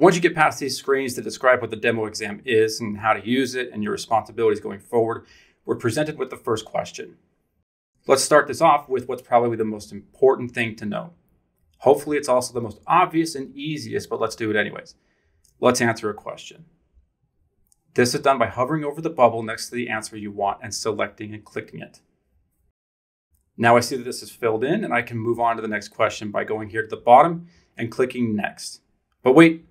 Once you get past these screens that describe what the demo exam is and how to use it and your responsibilities going forward, we're presented with the first question. Let's start this off with what's probably the most important thing to know. Hopefully, it's also the most obvious and easiest, but let's do it anyways. Let's answer a question. This is done by hovering over the bubble next to the answer you want and selecting and clicking it. Now I see that this is filled in and I can move on to the next question by going here to the bottom and clicking next. But wait,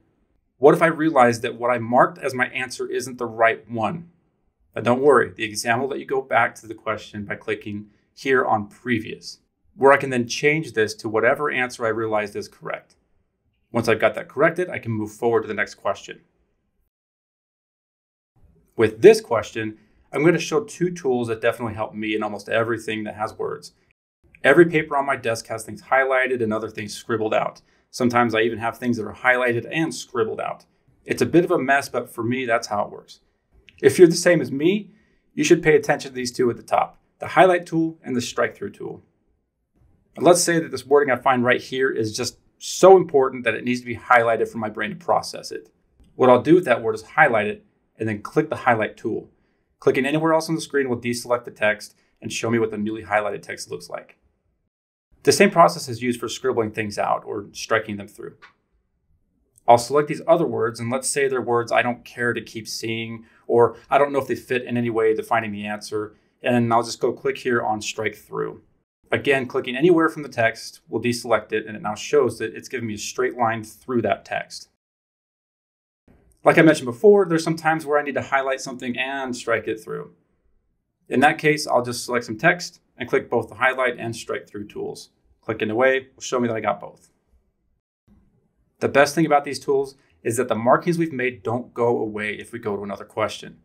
what if I realize that what I marked as my answer isn't the right one? But don't worry, the exam will let you go back to the question by clicking here on previous, where I can then change this to whatever answer I realized is correct. Once I've got that corrected, I can move forward to the next question. With this question, I'm going to show two tools that definitely help me in almost everything that has words. Every paper on my desk has things highlighted and other things scribbled out. Sometimes I even have things that are highlighted and scribbled out. It's a bit of a mess, but for me, that's how it works. If you're the same as me, you should pay attention to these two at the top the highlight tool and the strike through tool. And let's say that this wording I find right here is just so important that it needs to be highlighted for my brain to process it. What I'll do with that word is highlight it and then click the highlight tool. Clicking anywhere else on the screen will deselect the text and show me what the newly highlighted text looks like. The same process is used for scribbling things out or striking them through. I'll select these other words, and let's say they're words I don't care to keep seeing, or I don't know if they fit in any way to finding the answer, and I'll just go click here on strike through. Again, clicking anywhere from the text will deselect it, and it now shows that it's giving me a straight line through that text. Like I mentioned before, there's some times where I need to highlight something and strike it through. In that case, I'll just select some text and click both the highlight and strike through tools. Clicking away will show me that I got both. The best thing about these tools is that the markings we've made don't go away if we go to another question.